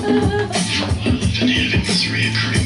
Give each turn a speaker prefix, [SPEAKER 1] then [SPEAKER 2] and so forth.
[SPEAKER 1] The name of it is reoccurring.